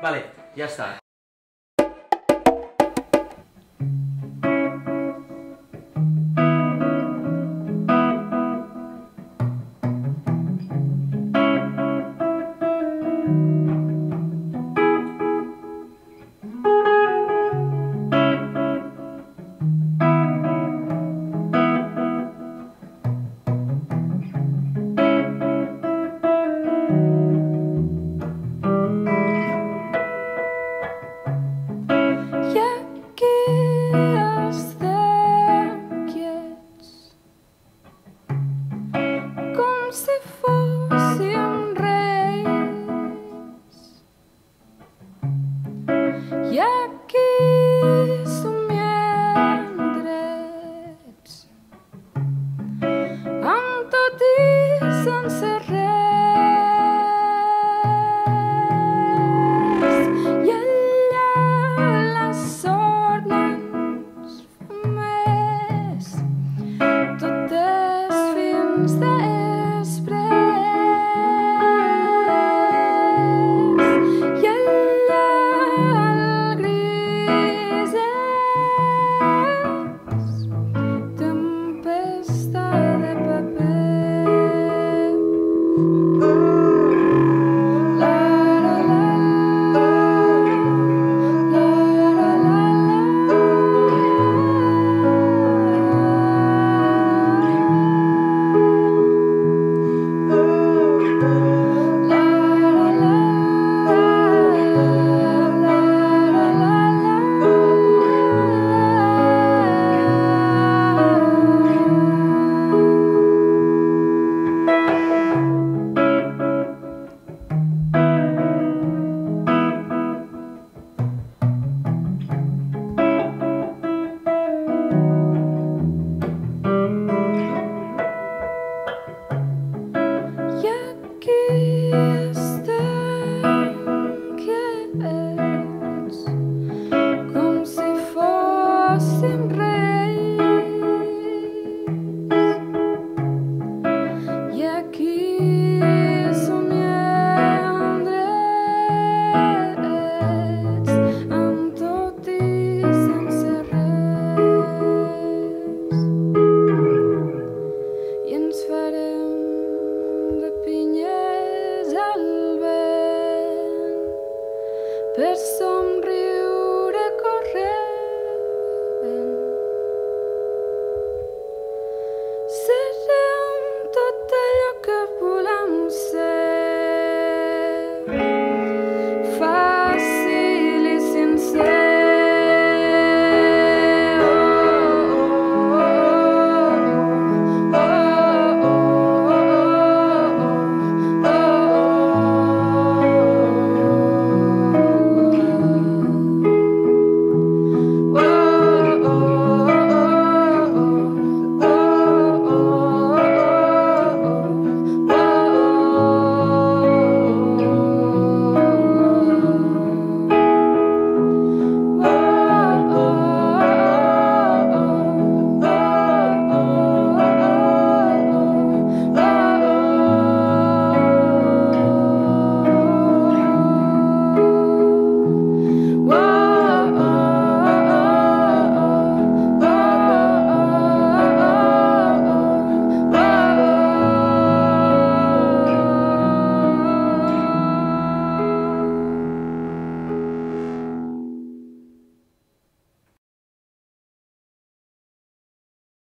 Vale, ya está. I aquí somiem drets amb tot i sense res. I allà la sort no més tot és fins després fóssim reis i aquí somiem drets amb tot i sense res i ens farem de al vent per